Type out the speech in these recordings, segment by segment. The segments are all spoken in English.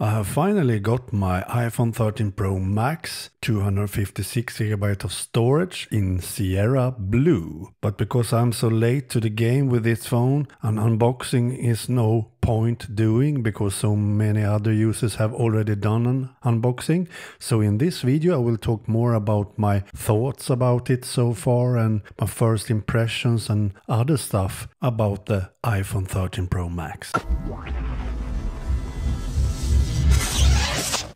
I have finally got my iPhone 13 Pro Max 256GB of storage in Sierra Blue. But because I'm so late to the game with this phone, an unboxing is no point doing because so many other users have already done an unboxing. So in this video I will talk more about my thoughts about it so far and my first impressions and other stuff about the iPhone 13 Pro Max.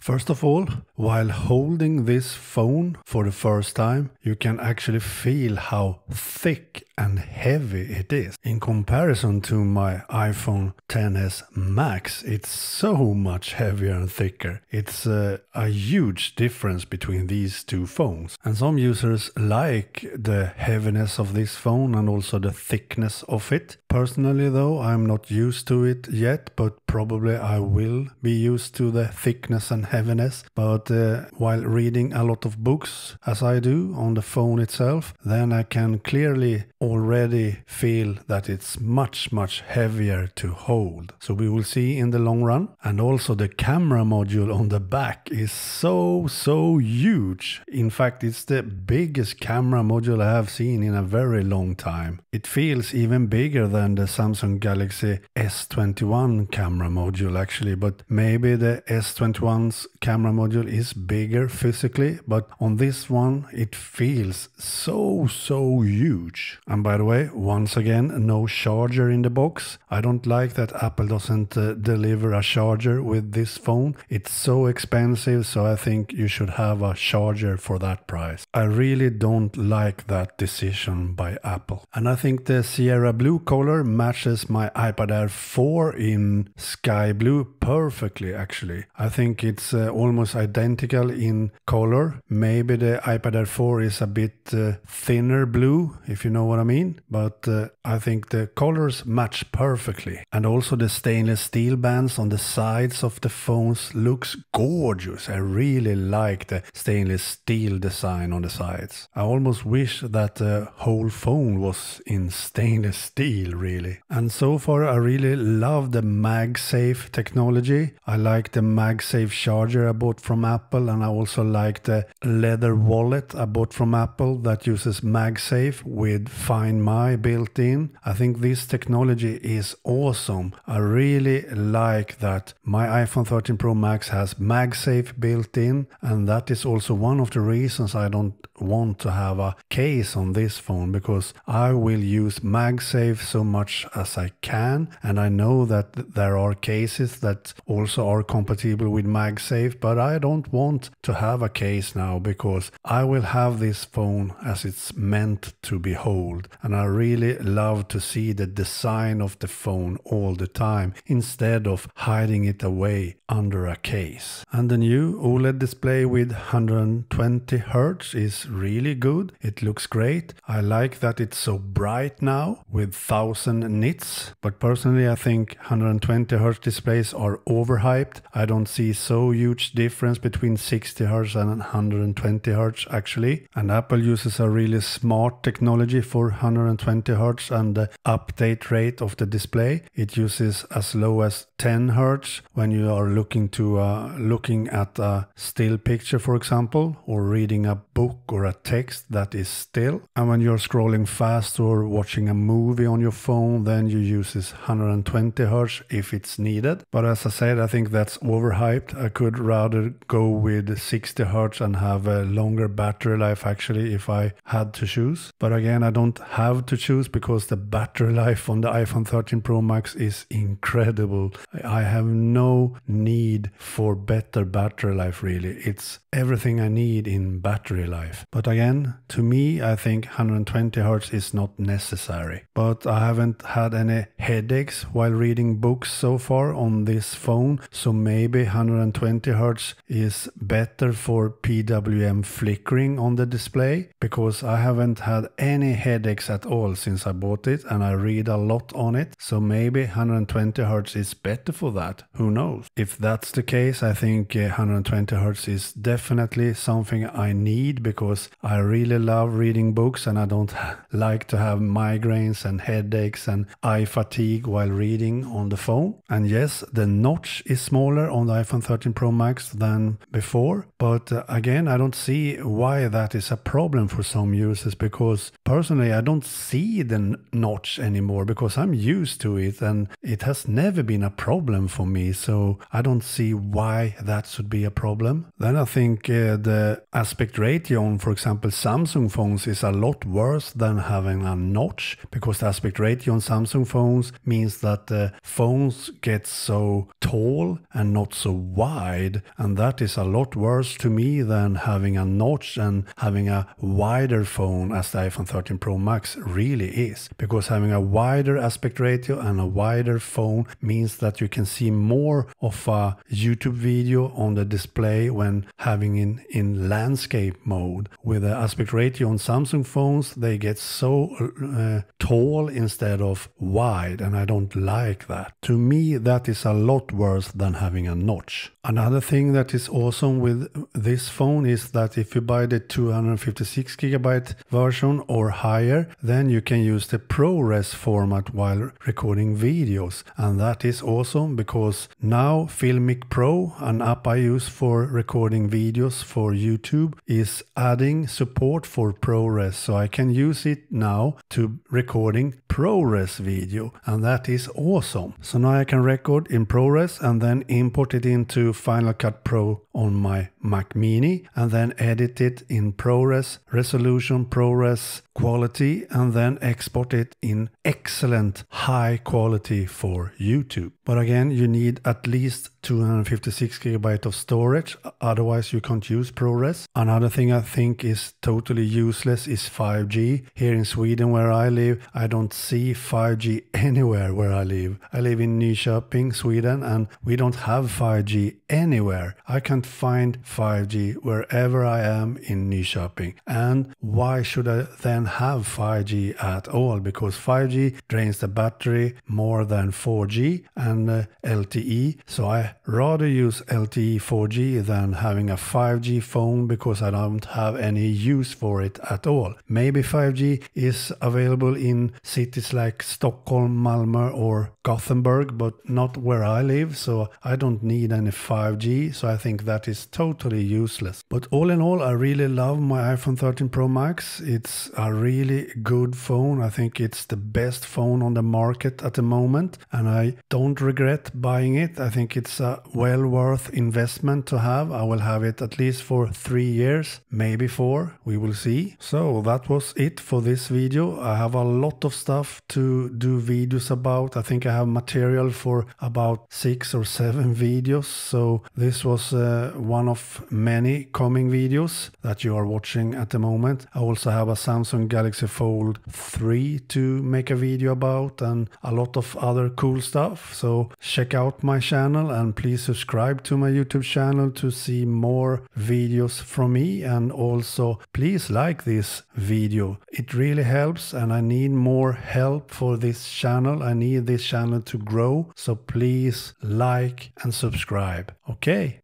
First of all, while holding this phone for the first time, you can actually feel how thick and heavy it is. In comparison to my iPhone 10s Max, it's so much heavier and thicker. It's uh, a huge difference between these two phones. And some users like the heaviness of this phone and also the thickness of it. Personally though, I'm not used to it yet, but probably I will be used to the thickness and heaviness. But uh, while reading a lot of books, as I do on the phone itself, then I can clearly already feel that it's much, much heavier to hold. So we will see in the long run. And also the camera module on the back is so, so huge. In fact, it's the biggest camera module I have seen in a very long time. It feels even bigger than the Samsung Galaxy S21 camera module actually, but maybe the S21's camera module is bigger physically, but on this one it feels so, so huge. And by the way, once again, no charger in the box. I don't like that Apple doesn't uh, deliver a charger with this phone. It's so expensive, so I think you should have a charger for that price. I really don't like that decision by Apple. And I think the Sierra Blue color matches my iPad Air 4 in sky blue perfectly, actually. I think it's uh, almost identical in color. Maybe the iPad Air 4 is a bit uh, thinner blue, if you know what I mean. But uh, I think the colors match perfectly. And also the stainless steel bands on the sides of the phones looks gorgeous. I really like the stainless steel design on the sides. I almost wish that the whole phone was in stainless steel really. And so far I really love the MagSafe technology. I like the MagSafe charger I bought from Apple and I also like the leather wallet I bought from Apple that uses MagSafe with Find My built in. I think this technology is awesome. I really like that my iPhone 13 Pro Max has MagSafe built in, and that is also one of the reasons I don't want to have a case on this phone because I will use MagSafe so much as I can, and I know that there are cases that also are compatible with MagSafe, but I don't want to have a case now because I will have this phone as it's meant to behold, and I really love to see the design of the phone all the time instead of hiding it away under a case. And the new OLED display with 120 Hz is really good. It looks great. I like that it's so bright now with 1000 nits, but personally I think 120 Hz displays are overhyped. I don't see so huge difference between 60 Hz and 120 Hz actually. And Apple uses a really smart technology for 120 Hz and the update rate of the display. It uses as low as 10 Hz when you are looking to uh, looking at a still picture for example or reading a book or a text that is still. And when you're scrolling fast or watching a movie on your phone then you use this 120 Hz if it's needed. But as I said I think that's overhyped. I could rather go with 60 Hz and have a longer battery life actually if I had to choose. But again I don't have to choose because the battery life on the iPhone 13 Pro Max is incredible. I have no need for better battery life really. It's everything I need in battery life. But again, to me, I think 120 Hz is not necessary. But I haven't had any headaches while reading books so far on this phone, so maybe 120 Hz is better for PWM flickering on the display because I haven't had any headaches at all since I bought it and I read a lot on it. So maybe 120 Hz is better for that. Who knows? If that's the case, I think uh, 120 Hz is definitely something I need because I really love reading books and I don't like to have migraines and headaches headaches and eye fatigue while reading on the phone. And yes, the notch is smaller on the iPhone 13 Pro Max than before, but uh, again, I don't see why that is a problem for some users because personally, I don't see the notch anymore because I'm used to it and it has never been a problem for me. So I don't see why that should be a problem. Then I think uh, the aspect ratio on, for example, Samsung phones is a lot worse than having a notch because the aspect ratio on Samsung phones means that the phones get so tall and not so wide. And that is a lot worse to me than having a notch and having a wider phone as the iPhone 13 Pro Max really is. Because having a wider aspect ratio and a wider phone means that you can see more of a YouTube video on the display when having in, in landscape mode. With the aspect ratio on Samsung phones, they get so uh, tall instead of wide, and I don't like that. To me, that is a lot worse than having a notch. Another thing that is awesome with this phone is that if you buy the 256 gigabyte version or higher, then you can use the ProRes format while recording videos. And that is awesome because now Filmic Pro, an app I use for recording videos for YouTube, is adding support for ProRes. So I can use it now to recording ProRes video. And that is awesome. So now I can record in ProRes and then import it into Final Cut Pro on my Mac Mini and then edit it in ProRes resolution, ProRes quality, and then export it in excellent high quality for YouTube. But again, you need at least 256 gigabyte of storage, otherwise you can't use ProRes. Another thing I think is totally useless is 5G. Here in Sweden where I live, I don't see 5G anywhere where I live. I live in Nyköping, Sweden, and we don't have 5G anywhere. I can't find 5G wherever I am in Nyköping. And why should I then have 5G at all? Because 5G drains the battery more than 4G and uh, LTE. So I rather use LTE 4G than having a 5G phone because I don't have any use for it at all. Maybe 5G is available in cities like Stockholm, Malmö, or Gothenburg, but not where I live. So I don't need any 5G. So I think that is totally useless. But all in all, I really love my iPhone 13 Pro Max. It's a really good phone. I think it's the best phone on the market at the moment, and I don't regret buying it. I think it's a well worth investment to have. I will have it at least for three years, maybe four. We will see. So that was it for this video. I have a lot of stuff to do videos about. I think I have material for about six or seven videos. So this was uh, one of many coming videos that you are watching at the moment. I also have a Samsung Galaxy Fold 3 to make a video about and a lot of other cool stuff. So check out my channel and please subscribe to my YouTube channel to see more videos from me and also please like this video. It really helps and I need more help for this channel. I need this channel to grow. So please like and subscribe. Okay,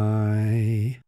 bye.